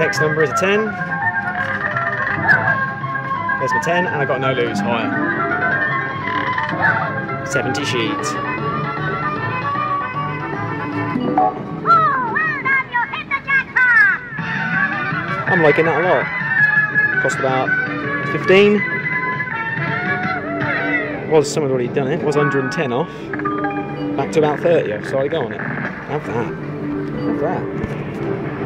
Next number is a 10. There's my 10, and I got no lose higher. 70 sheets. I'm liking that a lot. Cost about 15. Was someone already done it? Was 110 off. Back to about 30 I've started go on it. Have that. Have that.